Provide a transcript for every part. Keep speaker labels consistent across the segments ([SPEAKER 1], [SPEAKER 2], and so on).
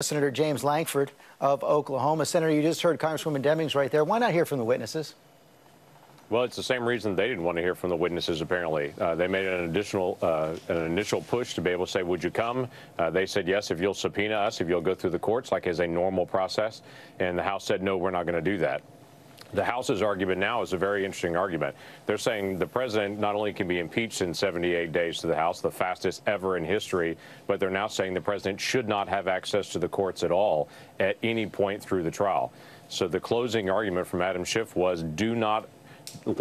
[SPEAKER 1] Senator James Lankford of Oklahoma. Senator, you just heard Congresswoman Demings right there. Why not hear from the witnesses?
[SPEAKER 2] Well, it's the same reason they didn't want to hear from the witnesses. Apparently, uh, they made an additional, uh, an initial push to be able to say, "Would you come?" Uh, they said yes if you'll subpoena us, if you'll go through the courts like as a normal process. And the House said, "No, we're not going to do that." The House's argument now is a very interesting argument. They're saying the president not only can be impeached in 78 days to the House, the fastest ever in history, but they're now saying the president should not have access to the courts at all at any point through the trial. So the closing argument from Adam Schiff was do not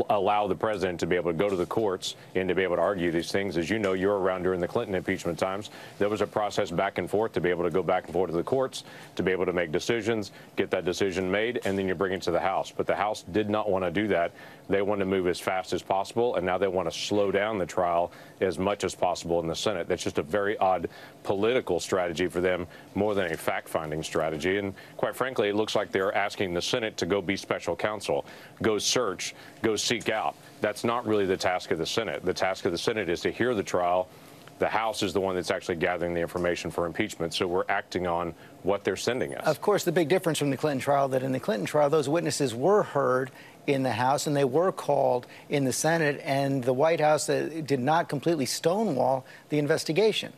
[SPEAKER 2] allow the president to be able to go to the courts and to be able to argue these things. As you know, you were around during the Clinton impeachment times. There was a process back and forth to be able to go back and forth to the courts, to be able to make decisions, get that decision made, and then you bring it to the House. But the House did not want to do that. They want to move as fast as possible, and now they want to slow down the trial as much as possible in the Senate. That's just a very odd political strategy for them, more than a fact-finding strategy. And quite frankly, it looks like they're asking the Senate to go be special counsel, go search, go seek out. That's not really the task of the Senate. The task of the Senate is to hear the trial. The House is the one that's actually gathering the information for impeachment. So we're acting on what they're sending us.
[SPEAKER 1] Of course, the big difference from the Clinton trial that in the Clinton trial, those witnesses were heard in the House and they were called in the Senate, and the White House uh, did not completely stonewall the investigation.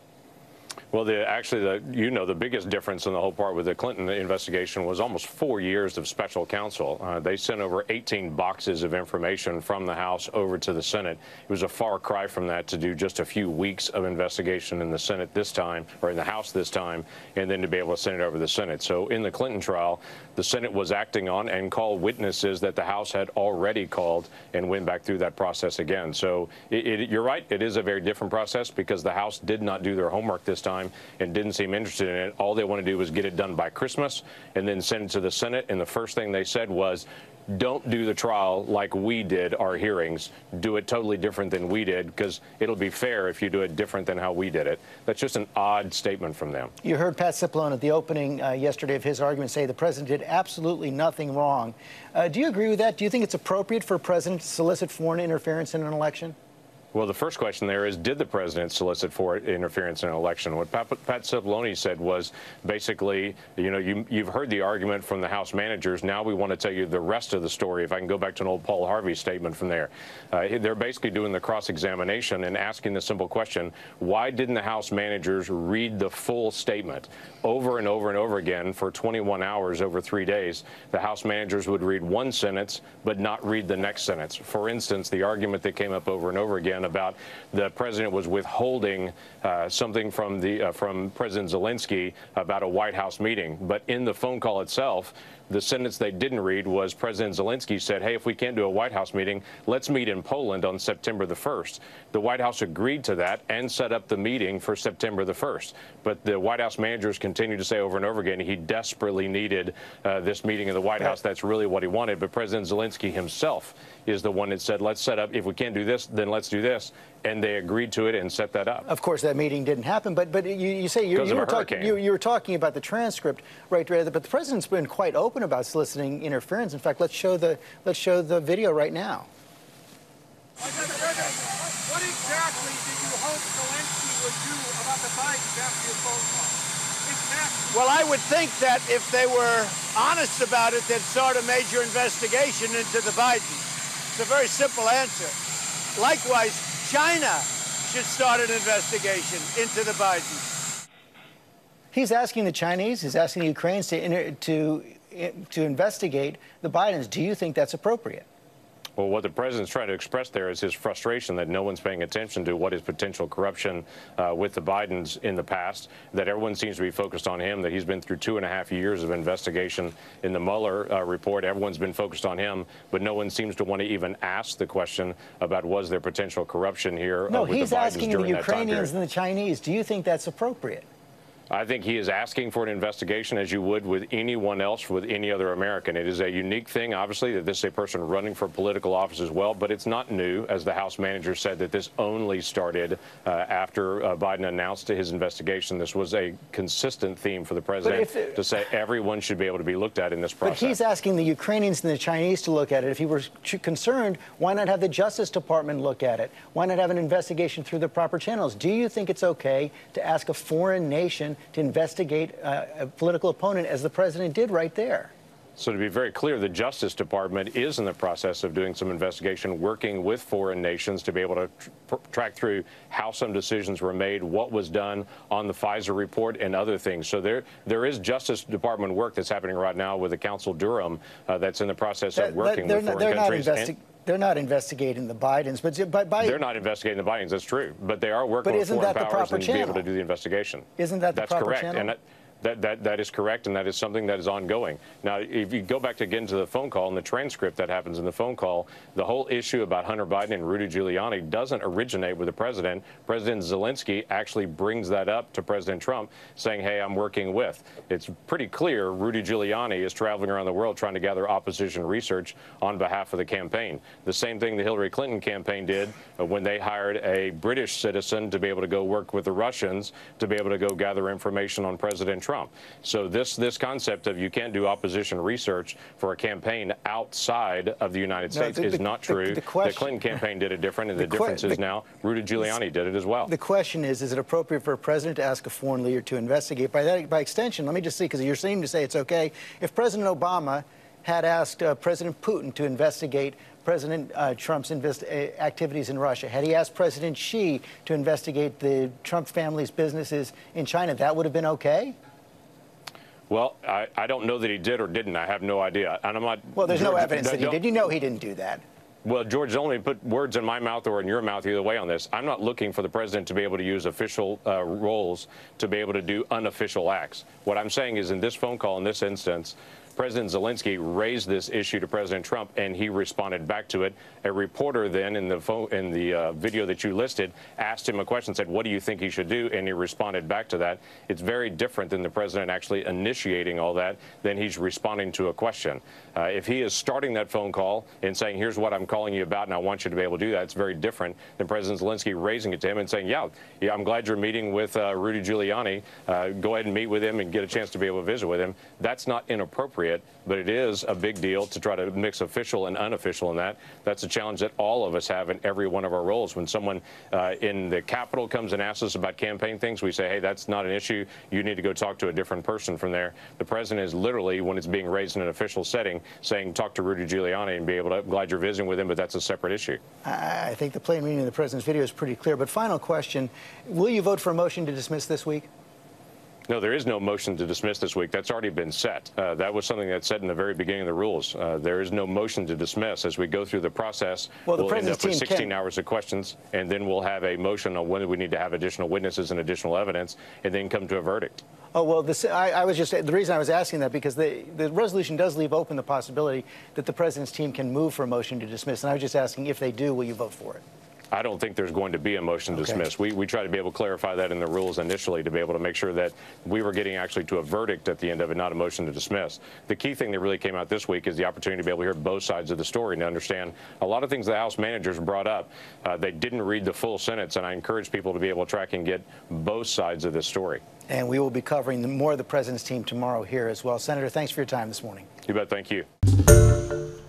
[SPEAKER 2] Well, the, actually, the, you know, the biggest difference in the whole part with the Clinton investigation was almost four years of special counsel. Uh, they sent over 18 boxes of information from the House over to the Senate. It was a far cry from that to do just a few weeks of investigation in the Senate this time, or in the House this time, and then to be able to send it over to the Senate. So in the Clinton trial, the Senate was acting on and called witnesses that the House had already called and went back through that process again. So it, it, you're right, it is a very different process because the House did not do their homework this time time and didn't seem interested in it. All they want to do was get it done by Christmas and then send it to the Senate. And the first thing they said was, don't do the trial like we did our hearings. Do it totally different than we did because it'll be fair if you do it different than how we did it. That's just an odd statement from them.
[SPEAKER 1] You heard Pat Cipollone at the opening uh, yesterday of his argument say the president did absolutely nothing wrong. Uh, do you agree with that? Do you think it's appropriate for a president to solicit foreign interference in an election?
[SPEAKER 2] Well, the first question there is, did the president solicit for interference in an election? What Pat, Pat Cipollone said was basically, you know, you, you've heard the argument from the House managers. Now we want to tell you the rest of the story. If I can go back to an old Paul Harvey statement from there. Uh, they're basically doing the cross-examination and asking the simple question, why didn't the House managers read the full statement over and over and over again for 21 hours over three days? The House managers would read one sentence, but not read the next sentence. For instance, the argument that came up over and over again about the president was withholding uh, something from the uh, from President Zelensky about a White House meeting. But in the phone call itself, the sentence they didn't read was President Zelensky said, hey, if we can't do a White House meeting, let's meet in Poland on September the 1st. The White House agreed to that and set up the meeting for September the 1st. But the White House managers continue to say over and over again he desperately needed uh, this meeting in the White House. That's really what he wanted. But President Zelensky himself is the one that said, let's set up, if we can't do this, then let's do this. And they agreed to it and set that up.
[SPEAKER 1] Of course, that meeting didn't happen. But but you, you say you, you were talking you, you, were talking about the transcript, right? But the president's been quite open about soliciting interference. In fact, let's show the let's show the video right now.
[SPEAKER 3] What exactly did you hope Zelensky would do about the Bidens after your phone call? Exactly.
[SPEAKER 4] Well, I would think that if they were honest about it, they'd start a major investigation into the Bidens. It's a very simple answer. Likewise, China should start an investigation into the Bidens.
[SPEAKER 1] He's asking the Chinese, he's asking the Ukrainians to, to, to investigate the Bidens. Do you think that's appropriate?
[SPEAKER 2] Well, what the president's trying to express there is his frustration that no one's paying attention to what is potential corruption uh, with the Bidens in the past, that everyone seems to be focused on him, that he's been through two and a half years of investigation in the Mueller uh, report. Everyone's been focused on him, but no one seems to want to even ask the question about was there potential corruption here uh,
[SPEAKER 1] no,
[SPEAKER 2] he's
[SPEAKER 1] asking the Ukrainians and the Chinese. Do you think that's appropriate?
[SPEAKER 2] I think he is asking for an investigation as you would with anyone else, with any other American. It is a unique thing, obviously, that this is a person running for political office as well, but it's not new, as the House manager said, that this only started uh, after uh, Biden announced his investigation. This was a consistent theme for the president to say everyone should be able to be looked at in this process.
[SPEAKER 1] But he's asking the Ukrainians and the Chinese to look at it. If he were concerned, why not have the Justice Department look at it? Why not have an investigation through the proper channels? Do you think it's okay to ask a foreign nation to investigate uh, a political opponent, as the president did right there.
[SPEAKER 2] So to be very clear, the Justice Department is in the process of doing some investigation, working with foreign nations to be able to tr track through how some decisions were made, what was done on the FISA report, and other things. So there, there is Justice Department work that's happening right now with the Counsel Durham uh, that's in the process of working
[SPEAKER 1] they're
[SPEAKER 2] with foreign
[SPEAKER 1] they're
[SPEAKER 2] countries.
[SPEAKER 1] Not they're not investigating the Bidens, but,
[SPEAKER 2] they're not investigating the Bidens. That's true, but they are working
[SPEAKER 1] But
[SPEAKER 2] with
[SPEAKER 1] isn't
[SPEAKER 2] foreign
[SPEAKER 1] that the
[SPEAKER 2] powers
[SPEAKER 1] proper
[SPEAKER 2] and be able to do the investigation.
[SPEAKER 1] Isn't that the
[SPEAKER 2] That's correct. That, that, that is correct, and that is something that is ongoing. Now, if you go back to again to the phone call and the transcript that happens in the phone call, the whole issue about Hunter Biden and Rudy Giuliani doesn't originate with the president. President Zelensky actually brings that up to President Trump, saying, hey, I'm working with. It's pretty clear Rudy Giuliani is traveling around the world trying to gather opposition research on behalf of the campaign. The same thing the Hillary Clinton campaign did uh, when they hired a British citizen to be able to go work with the Russians to be able to go gather information on President Trump. So this this concept of you can't do opposition research for a campaign outside of the United
[SPEAKER 1] No,
[SPEAKER 2] States
[SPEAKER 1] the-
[SPEAKER 2] is
[SPEAKER 1] the-
[SPEAKER 2] not true.
[SPEAKER 1] the question-
[SPEAKER 2] Clinton campaign did it different, and the,
[SPEAKER 1] The
[SPEAKER 2] difference is
[SPEAKER 1] the-
[SPEAKER 2] now Rudy Giuliani did it as well.
[SPEAKER 1] The question is, is it appropriate for a president to ask a foreign leader to investigate? By that, by extension, let me just see, because you're seeming to say it's okay. If President Obama had asked uh, President Putin to investigate President uh, Trump's invest- uh, activities in Russia, had he asked President Xi to investigate the Trump family's businesses in China, that would have been okay?
[SPEAKER 2] Well, I, I don't know that he did or didn't. I have no idea, and I'm not.
[SPEAKER 1] Well, there's no evidence that he did. You know he didn't do that.
[SPEAKER 2] Well, George, don't me put words in my mouth or in your mouth either way on this. I'm not looking for the president to be able to use official uh, roles to be able to do unofficial acts. What I'm saying is, in this phone call, in this instance, President Zelensky raised this issue to President Trump, and he responded back to it. A reporter then, in the phone, in the uh, video that you listed, asked him a question, said, "What do you think he should do?" And he responded back to that. It's very different than the president actually initiating all that. Then he's responding to a question. Uh, if he is starting that phone call and saying, "Here's what I'm calling you about, and I want you to be able to do that," it's very different than President Zelensky raising it to him and saying, "Yeah, yeah, I'm glad you're meeting with uh, Rudy Giuliani. Uh, go ahead and meet with him and get a chance to be able to visit with him." That's not inappropriate, but it is a big deal to try to mix official and unofficial in that. That's a challenge that all of us have in every one of our roles. When someone uh, in the Capitol comes and asks us about campaign things, we say, "Hey, that's not an issue. You need to go talk to a different person from there." The president is literally, when it's being raised in an official setting, saying, "Talk to Rudy Giuliani and be able to." I'm glad you're visiting with him, but that's a separate issue.
[SPEAKER 1] I think the plain meaning of the president's video is pretty clear. But final question Will you vote for a motion to dismiss this week?
[SPEAKER 2] No, there is no motion to dismiss this week. That's already been set. Uh, that was something that's said in the very beginning of the rules. Uh, there is no motion to dismiss. As we go through the process,
[SPEAKER 1] Well, the
[SPEAKER 2] we'll end up with 16
[SPEAKER 1] can-
[SPEAKER 2] hours of questions, and then we'll have a motion on whether we need to have additional witnesses and additional evidence, and then come to a verdict.
[SPEAKER 1] Oh, well, this, I, I was just, the reason I was asking that because the, the resolution does leave open the possibility that the president's team can move for a motion to dismiss. And I was just asking if they do, will you vote for it?
[SPEAKER 2] I don't think there's going to be a motion to
[SPEAKER 1] Okay.
[SPEAKER 2] dismiss. We, we try to be able to clarify that in the rules initially to be able to make sure that we were getting actually to a verdict at the end of it, not a motion to dismiss. The key thing that really came out this week is the opportunity to be able to hear both sides of the story and to understand a lot of things the House managers brought up. Uh, they didn't read the full sentence, and I encourage people to be able to track and get both sides of this story.
[SPEAKER 1] And we will be covering more of the president's team tomorrow here as well. Senator, thanks for your time this morning.
[SPEAKER 2] You bet. Thank you.